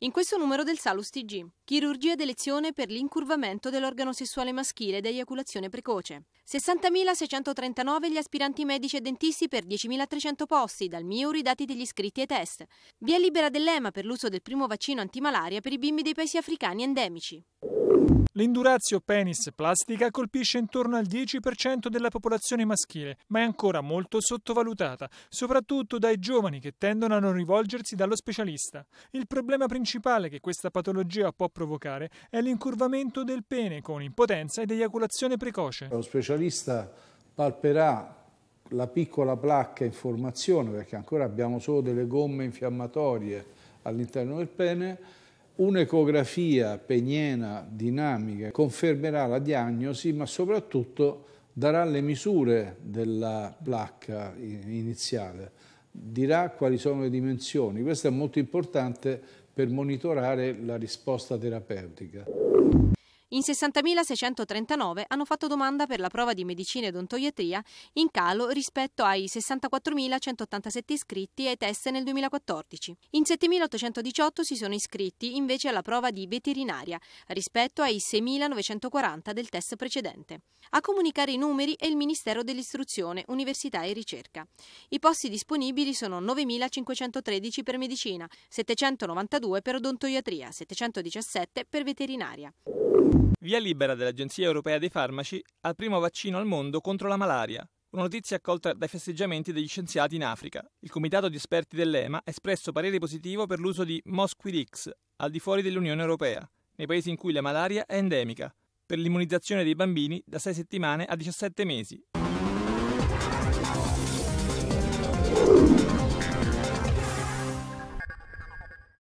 In questo numero del Salus TG, chirurgia d'elezione per l'incurvamento dell'organo sessuale maschile da eiaculazione precoce. 60.639 gli aspiranti medici e dentisti per 10.300 posti, dal MIUR i dati degli iscritti ai test. Via libera dell'EMA per l'uso del primo vaccino antimalaria per i bimbi dei paesi africani endemici. L'indurazio penis plastica colpisce intorno al 10% della popolazione maschile, ma è ancora molto sottovalutata, soprattutto dai giovani che tendono a non rivolgersi dallo specialista. Il problema principale che questa patologia può provocare è l'incurvamento del pene con impotenza ed eiaculazione precoce. Lo specialista palperà la piccola placca in formazione, perché ancora abbiamo solo delle gomme infiammatorie all'interno del pene, Un'ecografia peniena dinamica confermerà la diagnosi, ma soprattutto darà le misure della placca iniziale, dirà quali sono le dimensioni. Questo è molto importante per monitorare la risposta terapeutica. In 60.639 hanno fatto domanda per la prova di medicina e odontoiatria in calo rispetto ai 64.187 iscritti ai test nel 2014. In 7.818 si sono iscritti invece alla prova di veterinaria rispetto ai 6.940 del test precedente. A comunicare i numeri è il Ministero dell'Istruzione, Università e Ricerca. I posti disponibili sono 9.513 per medicina, 792 per odontoiatria, 717 per veterinaria. Via libera dell'Agenzia Europea dei Farmaci al primo vaccino al mondo contro la malaria. Una notizia accolta dai festeggiamenti degli scienziati in Africa. Il comitato di esperti dell'EMA ha espresso parere positivo per l'uso di Mosquirix al di fuori dell'Unione Europea, nei paesi in cui la malaria è endemica, per l'immunizzazione dei bambini da 6 settimane a 17 mesi